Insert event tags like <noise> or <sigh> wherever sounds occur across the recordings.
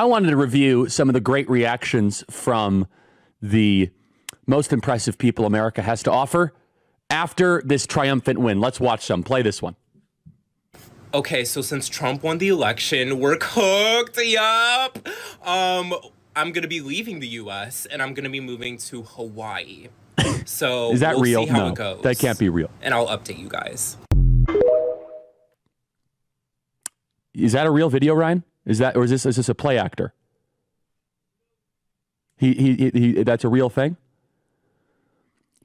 I wanted to review some of the great reactions from the most impressive people America has to offer after this triumphant win. Let's watch some. Play this one. Okay, so since Trump won the election, we're cooked. Yup. Um, I'm gonna be leaving the U.S. and I'm gonna be moving to Hawaii. <coughs> So Is that we'll real? See how no, it goes. that can't be real. And I'll update you guys. Is that a real video, Ryan? Is that or is this is this a play actor? He he he, he that's a real thing.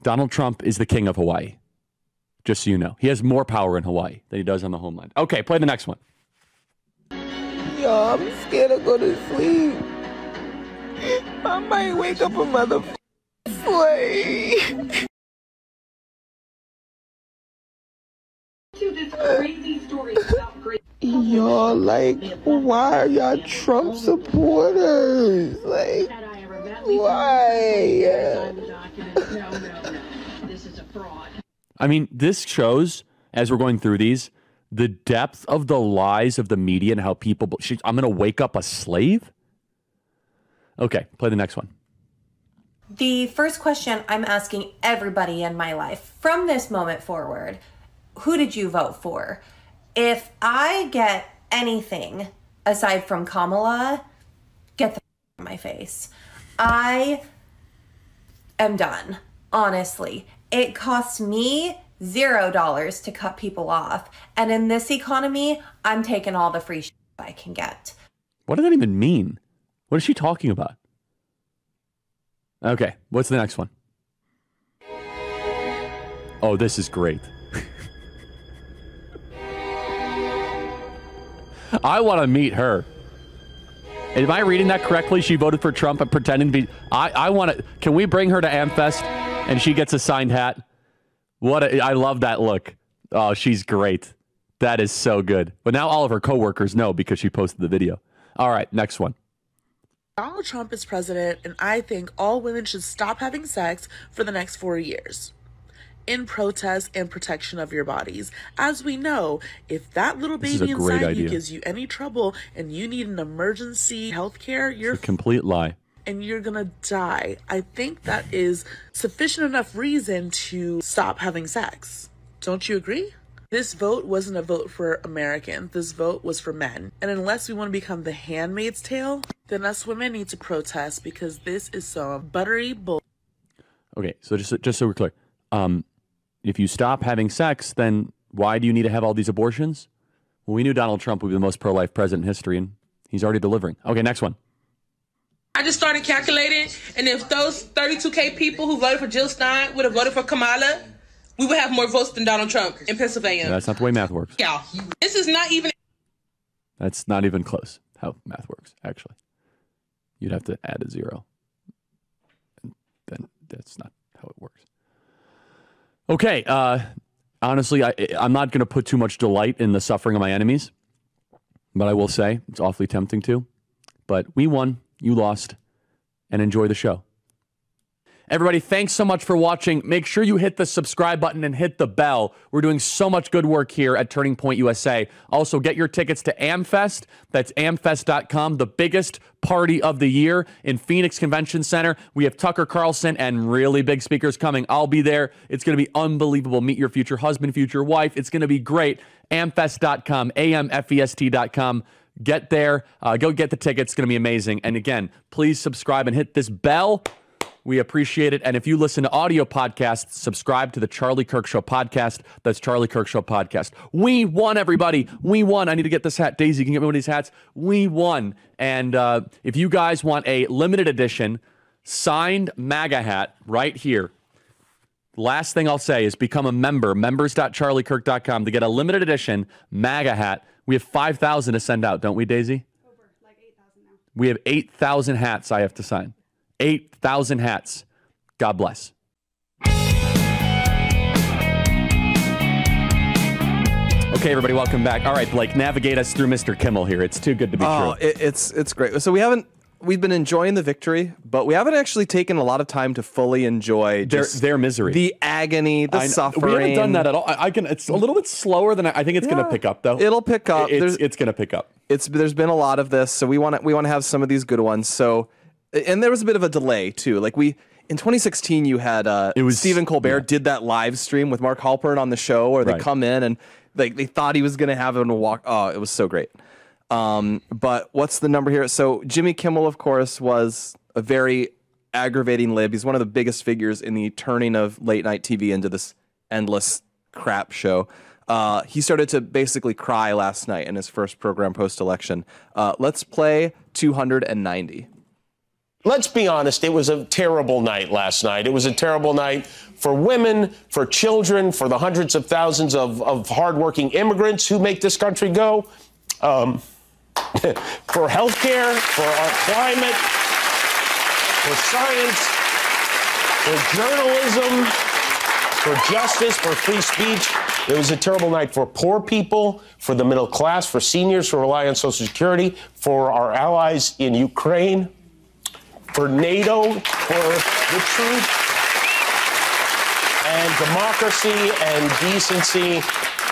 Donald Trump is the king of Hawaii. Just so you know, he has more power in Hawaii than he does on the homeland. Okay, play the next one. Yo, I'm scared to go to sleep. I might wake up a mother slave. Y'all like, why are y'all Trump supporters? Like, why? I mean, this shows as we're going through these the depth of the lies of the media and how people. I'm going to wake up a slave. Okay, play the next one. The first question I'm asking everybody in my life from this moment forward who did you vote for? If I get anything aside from Kamala, get the of my face. I am done, honestly. It costs me zero dollars to cut people off. And in this economy, I'm taking all the free shit I can get. What does that even mean? What is she talking about? Okay, what's the next one? Oh, this is great. I want to meet her. Am I reading that correctly? She voted for Trump and pretending to be. I, I want to. Can we bring her to Amfest and she gets a signed hat? What a, I love that look. Oh, she's great. That is so good. But now all of her coworkers know because she posted the video. All right, next one. Donald Trump is president, and I think all women should stop having sex for the next four years. In protest and protection of your bodies. As we know, if that little This baby inside idea. you gives you any trouble and you need an emergency health care, you're A complete lie. and you're gonna die. I think that is sufficient enough reason to stop having sex. Don't you agree? This vote wasn't a vote for Americans. This vote was for men. And unless we want to become the handmaid's tale, then us women need to protest because this is some buttery bull. Okay, so just just so we're clear, um, if you stop having sex, then why do you need to have all these abortions? Well, we knew Donald Trump would be the most pro-life president in history, and he's already delivering. Okay, next one. I just started calculating, and if those 32K people who voted for Jill Stein would have voted for Kamala, we would have more votes than Donald Trump in Pennsylvania. That's not the way math works. Y'all, this is not even. That's not even close. How math works, actually. You'd have to add a zero. And then that's not how it works. Okay. Uh, honestly, I, I'm not going to put too much delight in the suffering of my enemies, but I will say it's awfully tempting to. But we won, you lost, and enjoy the show. Everybody, thanks so much for watching. Make sure you hit the subscribe button and hit the bell. We're doing so much good work here at Turning Point USA. Also, get your tickets to AmFest. That's amfest.com, the biggest party of the year in Phoenix Convention Center. We have Tucker Carlson and really big speakers coming. I'll be there. It's going to be unbelievable. Meet your future husband, future wife. It's going to be great. Amfest.com, A-M-F-E-S-T.com. Get there. Uh, go get the tickets. It's going to be amazing. And again, please subscribe and hit this bell. We appreciate it. And if you listen to audio podcasts, subscribe to the Charlie Kirk Show podcast. That's Charlie Kirk Show podcast. We won, everybody. We won. I need to get this hat. Daisy, can you get me one of these hats? We won. And uh, if you guys want a limited edition signed MAGA hat right here, last thing I'll say is become a member, members.charliekirk.com to get a limited edition MAGA hat. We have 5,000 to send out, don't we, Daisy? We have 8,000 hats I have to sign. 8,000 hats. God bless. Okay, everybody, welcome back. All right, Blake, navigate us through Mr. Kimmel here. It's too good to be Oh, true. it, it's it's great. So we haven't we've been enjoying the victory, but we haven't actually taken a lot of time to fully enjoy Their just their misery. the agony, the I suffering. We haven't done that at all. I, I can. It's a little bit slower than I, I think it's going to pick up though. It'll pick up. It's, it's going to pick up. it's there's been a lot of this, so we want to we want to have some of these good ones. So, and there was a bit of a delay too. Like we in 2016, you had uh, It was- Stephen Colbert yeah. did that live stream with Mark Halperin on the show, where they Right. come in and like they thought he was gonna have him walk. Oh, it was so great. Um, but what's the number here? So Jimmy Kimmel, of course, was a very aggravating lib. He's one of the biggest figures in the turning of late night TV into this endless crap show. Uh, he started to basically cry last night in his first program post election. Uh, let's play 290. Let's be honest, it was a terrible night last night. It was a terrible night for women, for children, for the hundreds of thousands of, of hardworking immigrants who make this country go, um, <laughs> for healthcare, for our climate, for science, for journalism, for justice, for free speech. It was a terrible night for poor people, for the middle class, for seniors who rely on Social Security, for our allies in Ukraine for NATO, for the truth and democracy and decency.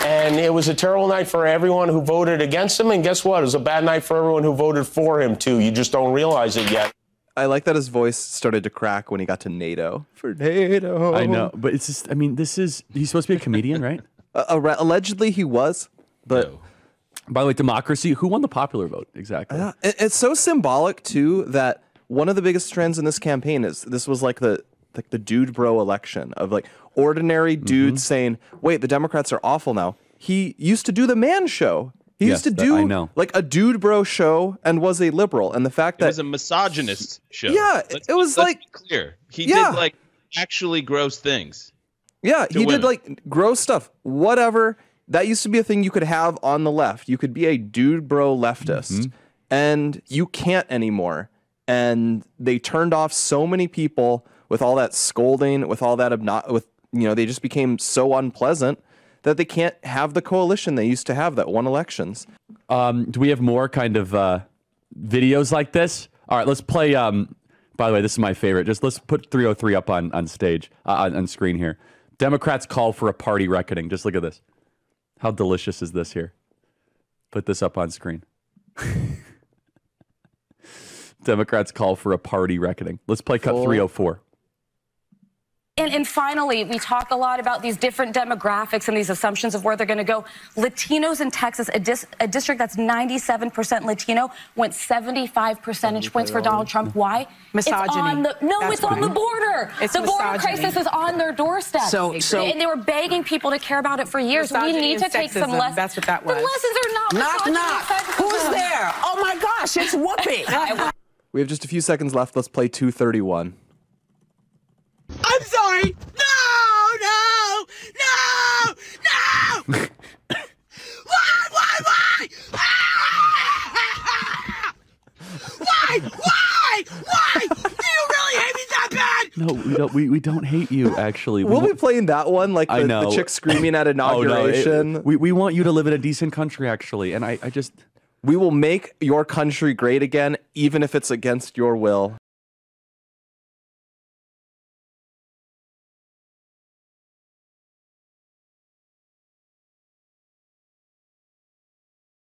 And it was a terrible night for everyone who voted against him. And guess what? It was a bad night for everyone who voted for him, too. You just don't realize it yet. I like that his voice started to crack when he got to NATO. For NATO. I know, but it's just. I mean, this is. He's supposed to be a comedian, right? <laughs> Uh, allegedly, he was, but. By the way, democracy. Who won the popular vote exactly? Yeah, it- it's so symbolic too that one of the biggest trends in this campaign is this was like the like the dude bro election of like ordinary Mm-hmm. dudes saying, "Wait, the Democrats are awful now." He used to do the man show. He Yes, used to do I know. like a dude bro show and was a liberal. And the fact that It was a misogynist show. Yeah, Let's- it was let's like- be clear. He Yeah. did like actually gross things. Yeah, he women. did like gross stuff. Whatever. That used to be a thing you could have on the left. You could be a dude bro leftist, Mm-hmm. and you can't anymore. And they turned off so many people with all that scolding, with all that obno- with you know, they just became so unpleasant that they can't have the coalition they used to have that won elections. Um, do we have more kind of uh, videos like this? All right, let's play. Um, by the way, this is my favorite. Just let's put 303 up on on stage uh, on, on screen here. Democrats call for a party reckoning. Just look at this. How delicious is this here? Put this up on screen. <laughs> Democrats call for a party reckoning. Let's play cut 304. And, and finally, we talk a lot about these different demographics and these assumptions of where they're going to go. Latinos in Texas, a, dis- a district that's 97% Latino, went 75 percentage points for Donald Trump. Why? Misogyny. It's on the, no, That's it's on the border. It's the border crisis is on their doorstep. So- so- and they were begging people to care about it for years. we need to and take some lessons. that's what that was. The lessons are not Knock, misogyny knock. Who's there? Oh my gosh, it's Whoopi. <laughs> We have just a few seconds left. Let's play 231. I'm sorry. No, no, no, no. <laughs> why, why, why? why, why, why? Do you really hate me that bad? No, we don't. We, we don't hate you. Actually, We We'll be playing that one like I the, know. the chick screaming at <laughs> Oh, no, it- inauguration. we we want you to live in a decent country, actually, and I I just We will make your country great again, even if it's against your will.